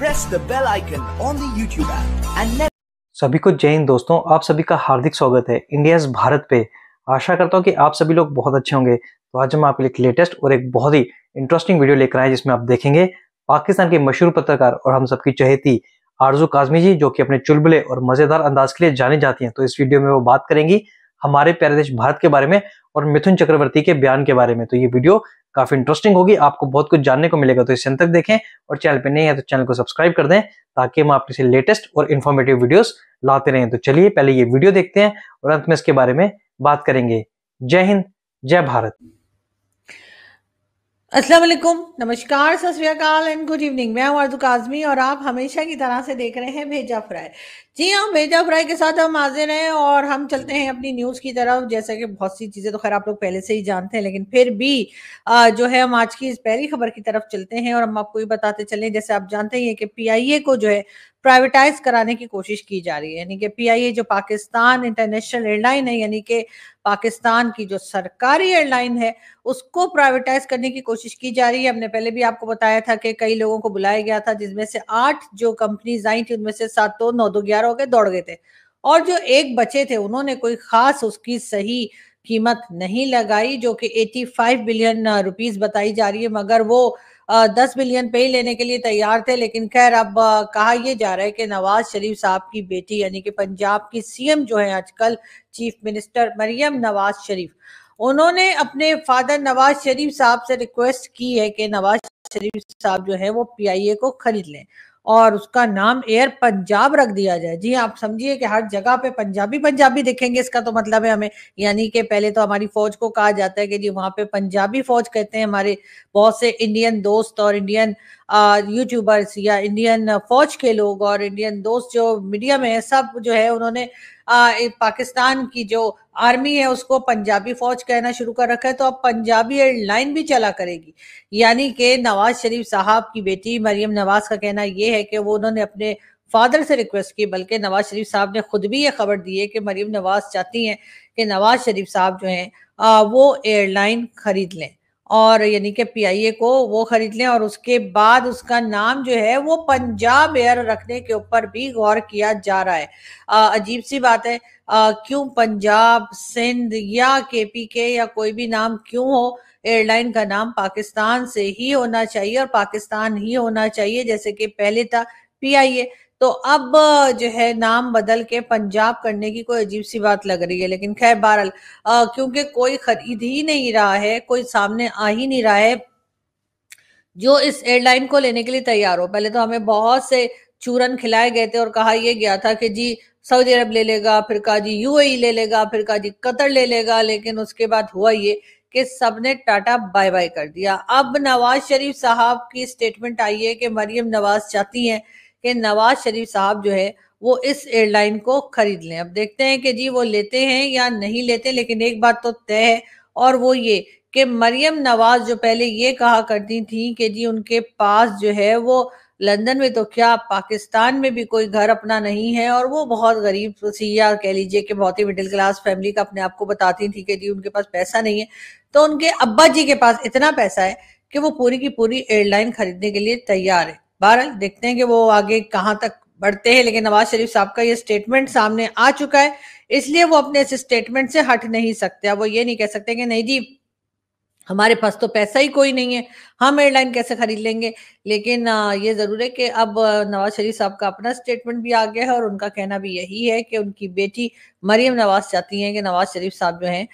press the bell icon on the YouTube app and never सभी को जय हिंद दोस्तों, आप सभी का हार्दिक स्वागत है इंडिया भारत पे। आशा करता हूँ कि आप सभी लोग बहुत अच्छे होंगे। तो आज हम आपके लिए एक लेटेस्ट और एक बहुत ही इंटरेस्टिंग वीडियो लेकर आए जिसमें आप देखेंगे पाकिस्तान के मशहूर पत्रकार और हम सबकी चहेती आरज़ू काजमी जी, जो कि अपने चुलबुले और मज़ेदार अंदाज के लिए जानी जाती हैं। तो इस वीडियो में वो बात करेंगी हमारे प्यारे देश भारत के बारे में और मिथुन चक्रवर्ती के बयान के बारे में। तो ये वीडियो काफ़ी इंटरेस्टिंग होगी, आपको बहुत कुछ जानने को मिलेगा तो इस तक देखें और चैनल पे नहीं है तो चैनल को सब्सक्राइब कर दें ताकि हम आपके लिए लेटेस्ट और इन्फॉर्मेटिव वीडियोस लाते रहें। तो चलिए, पहले ये वीडियो देखते हैं और अंत में इसके बारे में बात करेंगे। जय हिंद, जय भारत। वालेकुम, नमस्कार, सत एंड गुड इवनिंग। मैं हूँ अर्जु काजमी और आप हमेशा की तरह से देख रहे हैं भेजा फ्राई। जी हाँ भेजा फ्राई के साथ हम हाजिर हैं और हम चलते हैं अपनी न्यूज़ की तरफ़। जैसे कि बहुत सी चीज़ें तो खैर आप लोग पहले से ही जानते हैं, लेकिन फिर भी जो है हम आज की इस पहली खबर की तरफ़ चलते हैं और हम आपको ये बताते चलें, जैसे आप जानते हैं कि पीआईए को जो है प्राइवेटाइज कराने की कोशिश की जा रही है। यानी कि पीआईए जो पाकिस्तान इंटरनेशनल एयरलाइन है, यानी कि पाकिस्तान की जो सरकारी एयरलाइन है, उसको प्राइवेटाइज करने की कोशिश की जा रही है। हमने पहले भी आपको बताया था कि कई लोगों को बुलाया गया था, जिसमें से आठ जो कंपनीज़ आई थी, उनमें से सात तो नौ दो ग्यारह हो गए दौड़ गए थे। और जो एक बचे थे, उन्होंने कोई खास उसकी सही कीमत नहीं लगाई, जो कि 85 बिलियन रुपीस बताई जा रही है। मगर वो दस बिलियन पे ही लेने के लिए तैयार थे। लेकिन खैर, अब कहा यह जा रहा है कि नवाज़ शरीफ साहब की बेटी, यानी कि पंजाब की सीएम जो है आजकल, चीफ मिनिस्टर मरियम नवाज़ शरीफ, उन्होंने अपने फादर नवाज़ शरीफ साहब से रिक्वेस्ट की है कि नवाज़ शरीफ साहब जो है वो पीआईए को खरीद लें। और उसका नाम एयर पंजाब रख दिया जाए। जी आप समझिए कि हर जगह पे पंजाबी पंजाबी दिखेंगे, इसका तो मतलब है हमें। यानी कि पहले तो हमारी फौज को कहा जाता है कि जी वहाँ पे पंजाबी फौज कहते हैं हमारे बहुत से इंडियन दोस्त और इंडियन यूट्यूबर्स या इंडियन फौज के लोग और इंडियन दोस्त जो मीडिया में है, सब जो है उन्होंने पाकिस्तान की जो आर्मी है, उसको पंजाबी फौज कहना शुरू कर रखा है तो अब पंजाबी एयरलाइन भी चला करेगी। यानी कि नवाज़ शरीफ साहब की बेटी मरियम नवाज़ का कहना यह है कि वो उन्होंने अपने फादर से रिक्वेस्ट की, बल्कि नवाज़ शरीफ साहब ने खुद भी ये खबर दी है कि मरियम नवाज़ चाहती हैं कि नवाज़ शरीफ साहब जो हैं वो एयरलाइन खरीद लें। और यानी कि पीआईए को वो खरीद लें और उसके बाद उसका नाम जो है वो पंजाब एयर रखने के ऊपर भी गौर किया जा रहा है। अजीब सी बात है। क्यों पंजाब, सिंध या केपी के या कोई भी नाम क्यों हो? एयरलाइन का नाम पाकिस्तान से ही होना चाहिए और पाकिस्तान ही होना चाहिए, जैसे कि पहले था पीआईए तो अब जो है नाम बदल के पंजाब करने की कोई अजीब सी बात लग रही है, लेकिन खैर बहरहाल क्योंकि कोई खरीद ही नहीं रहा है, कोई सामने आ ही नहीं रहा है, जो इस एयरलाइन को लेने के लिए तैयार हो। पहले तो हमें बहुत से चूरन खिलाए गए थे और कहा यह गया था कि जी, सऊदी अरब ले लेगा, फिर कहा जी, यूएई ले लेगा, फिर कहा जी, कतर ले लेगा, लेकिन उसके बाद हुआ ये कि सबने टाटा बाय बाय कर दिया। अब नवाज़ शरीफ साहब की स्टेटमेंट आई है कि मरियम नवाज़ चाहती हैं कि नवाज़ शरीफ साहब जो है, वो इस एयरलाइन को खरीद लें। अब देखते हैं कि जी वो लेते हैं या नहीं लेते, लेकिन एक बात तो तय है, और वो ये कि मरियम नवाज़ जो पहले ये कहा करती थी कि जी उनके पास जो है, वो लंदन में तो क्या, पाकिस्तान में भी कोई घर अपना नहीं है, और वो बहुत गरीब सिया कह लीजिए कि बहुत ही मिडिल क्लास फैमिली का अपने आप को बताती थी कि जी उनके पास पैसा नहीं है। तो उनके अब्बा जी के पास इतना पैसा है कि वो पूरी की पूरी एयरलाइन खरीदने के लिए तैयार है। बहरहाल, देखते हैं कि वो आगे कहाँ तक बढ़ते हैं, लेकिन नवाज़ शरीफ साहब का ये स्टेटमेंट सामने आ चुका है, इसलिए वो अपने इस स्टेटमेंट से हट नहीं सकते। वो ये नहीं कह सकते कि नहीं जी, हमारे पास तो पैसा ही कोई नहीं है, हम एयरलाइन कैसे खरीद लेंगे? लेकिन ये ज़रूर है कि अब नवाज़ शरीफ साहब का अपना स्टेटमेंट भी आ गया है और उनका कहना भी यही है कि उनकी बेटी मरियम नवाज़ चाहती हैं कि नवाज़ शरीफ साहब जो हैं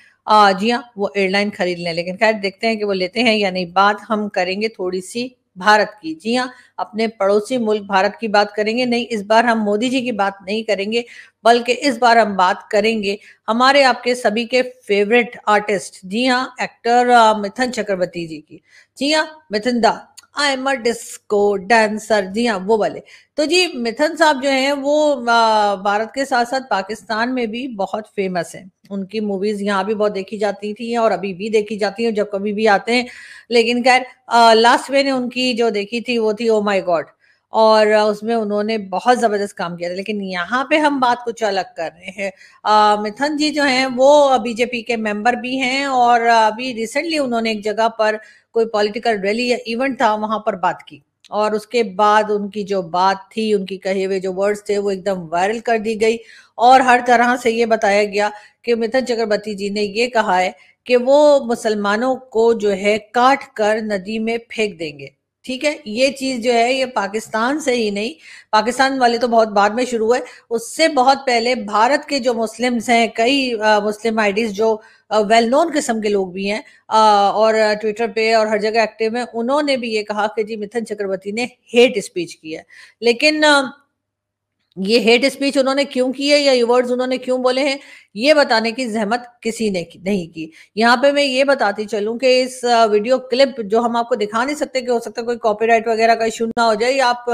जी हाँ वो एयरलाइन खरीद लें। लेकिन खैर, देखते हैं कि वो लेते हैं या नहीं। बात हम करेंगे थोड़ी सी भारत की। जी हाँ अपने पड़ोसी मुल्क भारत की बात करेंगे। नहीं, इस बार हम मोदी जी की बात नहीं करेंगे, बल्कि इस बार हम बात करेंगे हमारे आपके सभी के फेवरेट आर्टिस्ट जी हाँ एक्टर मिथुन चक्रवर्ती जी की। जी हाँ Mithun da I am a disco dancer जी हाँ वो वाले। तो जी, मिथुन साहब जो हैं, वो भारत के साथ साथ पाकिस्तान में भी बहुत फ़ेमस हैं। उनकी मूवीज़ यहाँ भी बहुत देखी जाती थी और अभी भी देखी जाती हैं जब कभी भी आते हैं। लेकिन खैर लास्ट मैंने उनकी जो देखी थी, वो थी ओ माई गॉड और उसमें उन्होंने बहुत ज़बरदस्त काम किया था। लेकिन यहाँ पे हम बात कुछ अलग कर रहे हैं। मिथन जी जो हैं, वो बीजेपी के मेंबर भी हैं और अभी रिसेंटली उन्होंने एक जगह पर कोई पॉलिटिकल रैली या इवेंट था, वहाँ पर बात की। और उसके बाद उनकी जो बात थी, उनकी कहे हुए जो वर्ड्स थे, वो एकदम वायरल कर दी गई। और हर तरह से ये बताया गया कि मिथुन चक्रवर्ती जी ने ये कहा है कि वो मुसलमानों को जो है काट कर नदी में फेंक देंगे। ठीक है? ये चीज़ जो है, ये पाकिस्तान से ही नहीं, पाकिस्तान वाले तो बहुत बाद में शुरू हुए। उससे बहुत पहले भारत के जो मुस्लिम्स हैं, कई मुस्लिम आईडीज जो वेल नोन किस्म के लोग भी हैं और ट्विटर पे और हर जगह एक्टिव हैं। उन्होंने भी ये कहा कि जी मिथुन चक्रवर्ती ने हेट स्पीच की है। लेकिन ये हेट स्पीच उन्होंने क्यों की है या ये वर्ड्स उन्होंने क्यों बोले हैं ये बताने की जहमत किसी ने की, नहीं की। यहाँ पे मैं ये बताती चलूँ कि इस वीडियो क्लिप जो हम आपको दिखा नहीं सकते कि हो सकता कोई कॉपीराइट वगैरह का इशू ना हो जाए या आप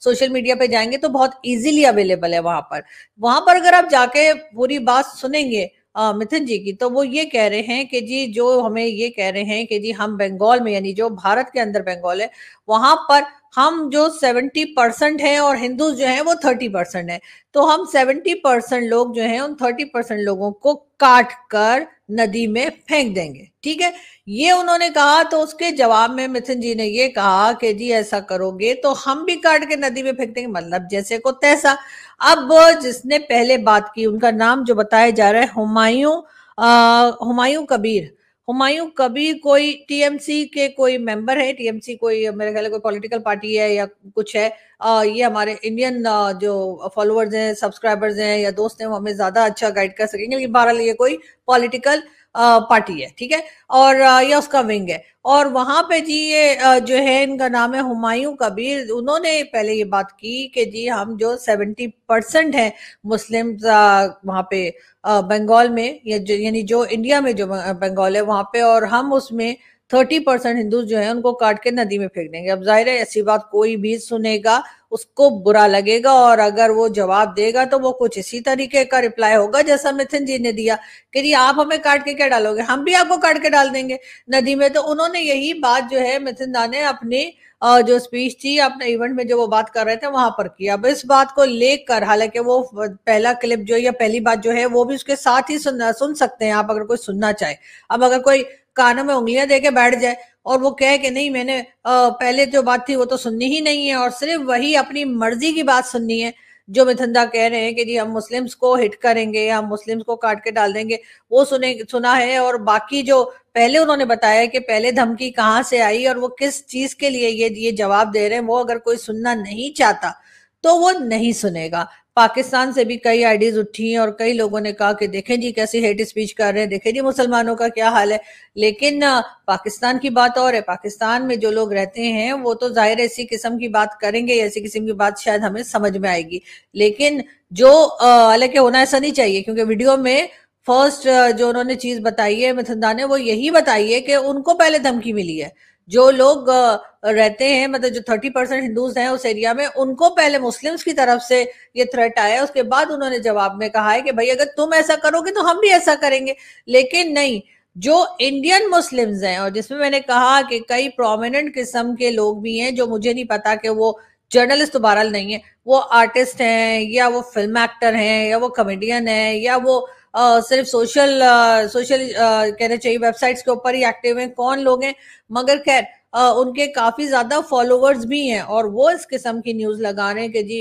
सोशल मीडिया पे जाएँगे तो बहुत इजीली अवेलेबल है वहाँ पर। वहाँ पर अगर आप जाके पूरी बात सुनेंगे मिथुन जी की तो वो ये कह रहे हैं कि जी, जो हमें ये कह रहे हैं कि जी, हम बंगाल में, यानी जो भारत के अंदर बंगाल है, वहाँ पर हम जो 70 परसेंट है और हिंदू जो है वो 30 परसेंट है। तो हम 70 परसेंट लोग जो है, उन 30 परसेंट लोगों को काट कर नदी में फेंक देंगे। ठीक है? ये उन्होंने कहा तो उसके जवाब में मिथुन जी ने ये कहा कि जी ऐसा करोगे तो हम भी काट के नदी में फेंक देंगे मतलब जैसे को तैसा। अब जिसने पहले बात की, उनका नाम जो बताया जा रहा है, हुमायूं, अः, हुमायूं कबीर। हुमायूं कबीर कोई टीएमसी के कोई मेंबर है? टीएमसी कोई, मेरे ख्याल कोई पॉलिटिकल पार्टी है या कुछ है? ये हमारे इंडियन जो फॉलोअर्स हैं सब्सक्राइबर्स हैं या दोस्त हैं, वो हमें ज़्यादा अच्छा गाइड कर सकेंगे लेकिन बहरहाल ये कोई पॉलिटिकल पार्टी है, ठीक है? और या उसका विंग है। और वहाँ पे जी ये जो है, इनका नाम है हुमायूं कबीर। उन्होंने पहले ये बात की कि जी हम जो सेवेंटी परसेंट है मुस्लिम वहाँ पे बंगाल में, या यानी जो इंडिया में जो बंगाल है, वहाँ पे, और हम उसमें थर्टी परसेंट हिंदू जो है उनको काट के नदी में फेंक देंगे। अब ज़ाहिर है, ऐसी बात कोई भी सुनेगा, उसको बुरा लगेगा और अगर वो जवाब देगा तो वो कुछ इसी तरीके का रिप्लाई होगा जैसा मिथिन जी ने दिया कि जी, आप हमें काट के क्या डालोगे? हम भी आपको काट के डाल देंगे नदी में। तो उन्होंने यही बात जो है मिथिन दा ने अपनी जो स्पीच थी, अपने इवेंट में जो वो बात कर रहे थे, वहाँ पर किया अब इस बात को लेकर, हालाँकि वो पहला क्लिप जो या पहली बात जो है, वो भी उसके साथ ही सुन सुन सकते हैं आप अगर कोई सुनना चाहे। अब अगर कोई कानों में उंगलियाँ दे के बैठ जाए और वो कहे कि नहीं, मैंने पहले जो बात थी वो तो सुननी ही नहीं है और सिर्फ़ वही अपनी मर्ज़ी की बात सुननी है, जो मिथंदा कह रहे हैं कि जी हम मुस्लिम्स को हिट करेंगे हम मुस्लिम्स को काट के डाल देंगे, वो सुने, सुना है और बाकी जो पहले उन्होंने बताया कि पहले धमकी कहाँ से आई और वो किस चीज़ के लिए ये ये जवाब दे रहे हैं, वो अगर कोई सुनना नहीं चाहता तो वो नहीं सुनेगा। पाकिस्तान से भी कई आईडीज उठी हैं और कई लोगों ने कहा कि देखें जी कैसी हेट स्पीच कर रहे हैं, देखें जी मुसलमानों का क्या हाल है। लेकिन पाकिस्तान की बात और है, पाकिस्तान में जो लोग रहते हैं, वो तो ज़ाहिर ऐसी किस्म की बात करेंगे ऐसी किस्म की बात शायद हमें समझ में आएगी। लेकिन जो हालाँकि होना ऐसा नहीं चाहिए, क्योंकि वीडियो में फ़र्स्ट जो उन्होंने चीज़ बताई है मिथुंदा ने, वो यही बताई है कि उनको पहले धमकी मिली है। जो लोग रहते हैं मतलब जो थर्टी परसेंट हिंदूज हैं उस एरिया में, उनको पहले मुस्लिम्स की तरफ़ से ये थ्रेट आया। उसके बाद उन्होंने जवाब में कहा है कि भाई, अगर तुम ऐसा करोगे तो हम भी ऐसा करेंगे। लेकिन नहीं, जो इंडियन मुस्लिम्स हैं, और जिसमें मैंने कहा कि कई प्रोमिनेंट किस्म के लोग भी हैं, जो मुझे नहीं पता कि वो जर्नलिस्ट तो बहरहाल नहीं है। वो आर्टिस्ट हैं या वो फ़िल्म एक्टर हैं या वो कॉमेडियन है या वो आ, सिर्फ़ सोशल आ, सोशल कहना चाहिए वेबसाइट्स के ऊपर ही एक्टिव हैं। कौन लोग हैं? मगर खैर उनके काफ़ी ज़्यादा फॉलोअर्स भी हैं और वो इस किस्म की न्यूज़ लगा रहे हैं कि जी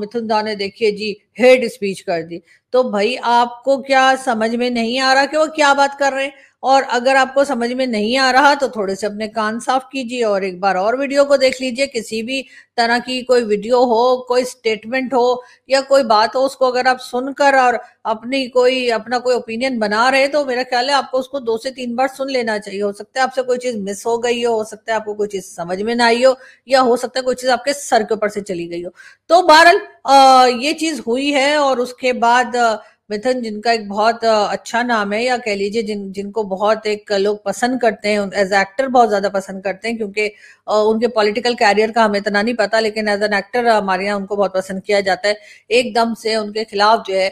मिथुन दा ने देखिए जी हेड स्पीच कर दी। तो भाई आपको क्या समझ में नहीं आ रहा कि वो क्या बात कर रहे हैं? और अगर आपको समझ में नहीं आ रहा तो थोड़े से अपने कान साफ़ कीजिए और एक बार और वीडियो को देख लीजिए। किसी भी तरह की कोई वीडियो हो, कोई स्टेटमेंट हो या कोई बात हो, उसको अगर आप सुनकर और अपनी कोई, अपना कोई ओपिनियन बना रहे तो मेरा ख्याल है आपको उसको दो से तीन बार सुन लेना चाहिए। हो सकता है आपसे कोई चीज़ मिस हो गई हो सकता है आपको कोई चीज़ समझ में ना आई हो, या हो सकता है कोई चीज़ आपके सर के ऊपर से चली गई हो। तो बहरहाल ये चीज़ हुई है और उसके बाद मिथुन, जिनका एक बहुत अच्छा नाम है, या कह लीजिए जिन, जिनको बहुत एक लोग पसंद करते हैं एज एक्टर बहुत ज़्यादा पसंद करते हैं, क्योंकि उनके पॉलिटिकल कैरियर का हमें इतना नहीं पता, लेकिन एज एन एक्टर हमारे यहाँ उनको बहुत पसंद किया जाता है। एकदम से उनके खिलाफ जो है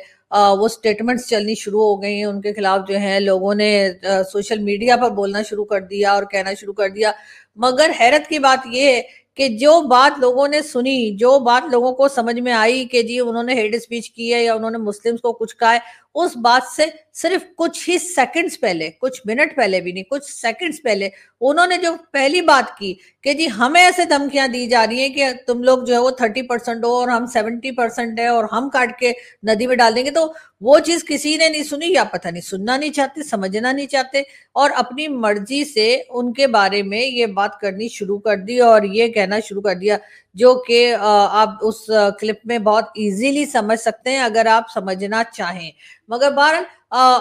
वो स्टेटमेंट्स चलनी शुरू हो गई हैं, उनके खिलाफ जो है, लोगों ने सोशल मीडिया पर बोलना शुरू कर दिया और कहना शुरू कर दिया। मगर हैरत की बात यह है कि जो बात लोगों ने सुनी, जो बात लोगों को समझ में आई कि जी उन्होंने हेड स्पीच की है या उन्होंने मुस्लिम्स को कुछ कहा है उस बात से सिर्फ़ कुछ ही सेकंड्स पहले, कुछ मिनट पहले भी नहीं, कुछ सेकंड्स पहले उन्होंने जो पहली बात की कि जी हमें ऐसे धमकियाँ दी जा रही हैं कि तुम लोग जो है वो थर्टी परसेंट हो और हम सेवेंटी परसेंट है और हम काट के नदी में डाल देंगे। तो वो चीज़ किसी ने नहीं सुनी या पता नहीं, सुनना नहीं चाहते, समझना नहीं चाहते और अपनी मर्ज़ी से उनके बारे में ये बात करनी शुरू कर दी और ये कहना शुरू कर दिया जो कि आप उस क्लिप में बहुत इजीली समझ सकते हैं, अगर आप समझना चाहें। मगर बहरहाल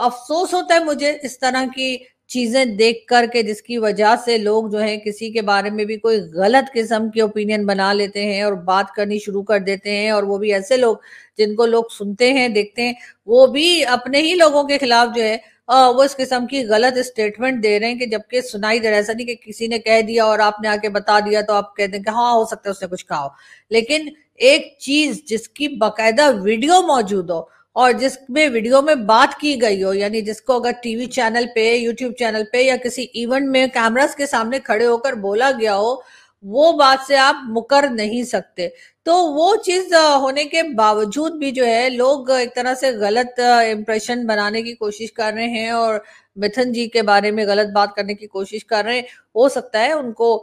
अफसोस होता है मुझे इस तरह की चीज़ें देख करके जिसकी वजह से लोग जो है, किसी के बारे में भी कोई गलत किस्म की ओपिनियन बना लेते हैं और बात करनी शुरू कर देते हैं और वो भी ऐसे लोग जिनको लोग सुनते हैं, देखते हैं, वो भी अपने ही लोगों के खिलाफ जो है वो इस किस्म की गलत स्टेटमेंट दे रहे हैं कि जबकि सुनाई दे रहा है। ऐसा नहीं कि किसी ने कह दिया और आपने आके बता दिया तो आप कहते हैं कि हाँ हो सकता है उसने कुछ कहा हो। लेकिन एक चीज़ जिसकी बाकायदा वीडियो मौजूद हो और जिसमें वीडियो में बात की गई हो, यानी जिसको अगर टीवी चैनल पे, यूट्यूब चैनल पे या किसी इवेंट में कैमरास के सामने खड़े होकर बोला गया हो वो बात से आप मुकर नहीं सकते। तो वो चीज़ होने के बावजूद भी जो है, लोग एक तरह से गलत इंप्रेशन बनाने की कोशिश कर रहे हैं और मिथुन जी के बारे में गलत बात करने की कोशिश कर रहे हैं। हो सकता है उनको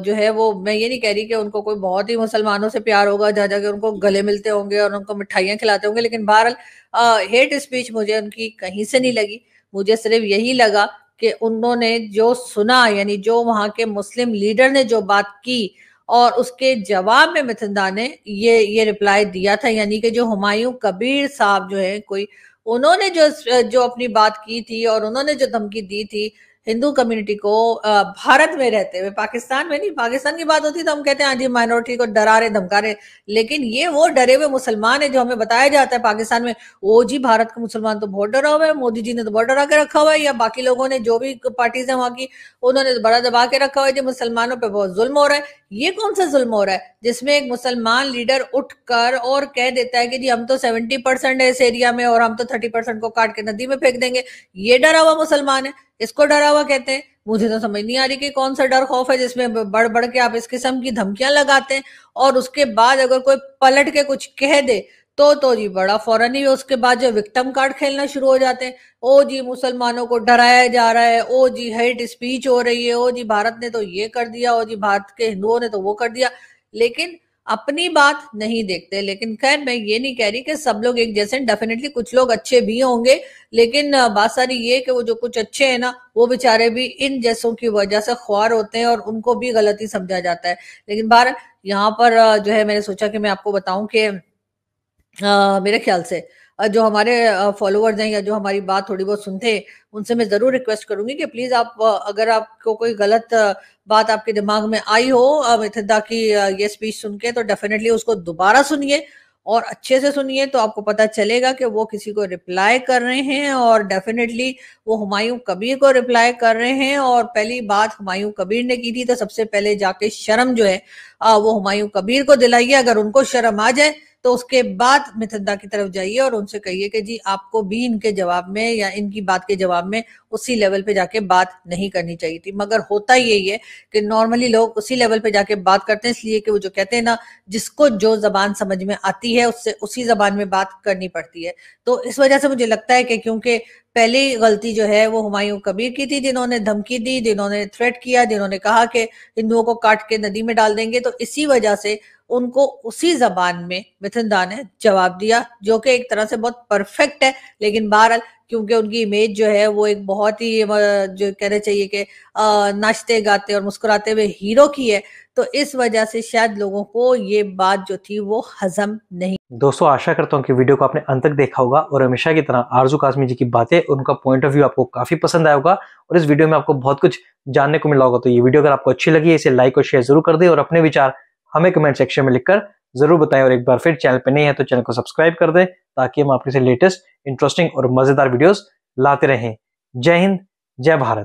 जो है वो, मैं ये नहीं कह रही कि उनको कोई बहुत ही मुसलमानों से प्यार होगा, जहाँ जाके उनको गले मिलते होंगे और उनको मिठाइयाँ खिलाते होंगे, लेकिन बहरहाल हेट स्पीच मुझे उनकी कहीं से नहीं लगी। मुझे सिर्फ़ यही लगा कि उन्होंने जो सुना, यानी जो वहाँ के मुस्लिम लीडर ने जो बात की और उसके जवाब में मिथिंदा ने ये ये रिप्लाई दिया था, यानी कि जो हुमायूं कबीर साहब जो है, कोई, उन्होंने जो जो अपनी बात की थी और उन्होंने जो धमकी दी थी हिंदू कम्युनिटी को भारत में रहते हुए, पाकिस्तान में नहीं, पाकिस्तान की बात होती तो हम कहते हैं हाँ जी माइनॉरिटी को डरा रहे धमका रहे लेकिन ये वो डरे हुए मुसलमान है जो हमें बताया जाता है पाकिस्तान में वो जी, भारत का मुसलमान तो बहुत डरा हुआ है, मोदी जी ने तो बहुत डरा के रखा हुआ है, या बाकी लोगों ने जो भी पार्टीज़ है वहाँ की, उन्होंने तो बड़ा दबा के रखा हुआ है, जो मुसलमानों पर बहुत जुल्म हो रहा है ये कौन सा जुल्म हो रहा है? जिसमें एक मुसलमान लीडर उठकर और कह देता है कि जी, हम तो सेवेंटी परसेंट है इस एरिया में और हम तो थर्टी परसेंट को काट के नदी में फेंक देंगे। ये डरा हुआ मुसलमान है। इसको डरा हुआ कहते हैं। मुझे तो समझ नहीं आ रही कि कौन सा डर खौफ है जिसमें बढ़ बढ़ के आप इस किस्म की धमकियाँ लगाते हैं और उसके बाद अगर कोई पलट के कुछ कह दे तो तो जी, बड़ा फ़ौरन ही उसके बाद जो विक्टम कार्ड खेलना शुरू हो जाते हैं। ओ जी, मुसलमानों को डराया जा रहा है। ओ जी हेट स्पीच हो रही है। ओ जी, भारत ने तो ये कर दिया। ओ जी, भारत के हिंदुओं ने तो वो कर दिया। लेकिन अपनी बात नहीं देखते। लेकिन खैर, मैं ये नहीं कह रही कि सब लोग एक जैसे डेफिनेटली कुछ लोग अच्छे भी होंगे। लेकिन बात सारी ये कि वो जो कुछ अच्छे हैं ना, वो बेचारे भी इन जैसों की वजह से ख्वार होते हैं और उनको भी गलती समझा जाता है। लेकिन बार यहाँ पर जो है मैंने सोचा कि मैं आपको बताऊँ कि मेरे ख्याल से। जो हमारे फॉलोअर्स हैं या जो हमारी बात थोड़ी बहुत सुनते हैं, उनसे मैं ज़रूर रिक्वेस्ट करूँगी कि प्लीज़ आप अगर आपको कोई गलत बात आपके दिमाग में आई हो मिथिदा की ये स्पीच सुन के तो डेफिनेटली उसको दोबारा सुनिए और अच्छे से सुनिए तो आपको पता चलेगा कि वो किसी को रिप्लाई कर रहे हैं और डेफिनेटली वो हुमायूं कबीर को रिप्लाई कर रहे हैं और पहली बात हुमायूं कबीर ने की थी तो सबसे पहले जाके शर्म जो है वो हुमायूं कबीर को दिलाइए। अगर उनको शर्म आ जाए तो उसके बाद मिथिदा की तरफ़ जाइए और उनसे कहिए कि जी, आपको भी इनके जवाब में या इनकी बात के जवाब में उसी लेवल पे जाके बात नहीं करनी चाहिए थी। मगर होता यही है कि नॉर्मली लोग उसी लेवल पे जाके बात करते हैं, इसलिए कि वो जो कहते हैं ना, जिसको जो जबान समझ में आती है, उससे उसी जबान में बात करनी पड़ती है। तो इस वजह से मुझे लगता है कि क्योंकि पहली गलती जो है, वो हुमायूं कबीर की थी, जिन्होंने धमकी दी, जिन्होंने थ्रेट किया, जिन्होंने कहा कि हिंदुओं को काट के नदी में डाल देंगे तो इसी वजह से उनको उसी जबान में मिथुन दा ने जवाब दिया, जो कि एक तरह से बहुत परफेक्ट है। लेकिन बहरहाल, क्योंकि उनकी इमेज जो है, वो एक बहुत ही जो कहना चाहिए कि नाचते, गाते और मुस्कुराते हुए हीरो की है। तो इस वजह से शायद लोगों को ये बात जो थी, वो हजम नहीं दोस्तों, आशा करता हूँ कि वीडियो को आपने अंत तक देखा होगा और हमेशा की तरह आरज़ू कासमी जी की बातें, उनका पॉइंट ऑफ़ व्यू आपको काफ़ी पसंद आया होगा और इस वीडियो में आपको बहुत कुछ जानने को मिला होगा। तो ये वीडियो अगर आपको अच्छी लगी है, इसे लाइक और शेयर ज़रूर कर दे और अपने विचार हमें कमेंट सेक्शन में लिखकर ज़रूर बताएँ और एक बार फिर चैनल पर नहीं है तो चैनल को सब्सक्राइब कर दें ताकि हम आपके से लेटेस्ट इंटरेस्टिंग और मज़ेदार वीडियोस लाते रहें। जय हिंद, जय भारत।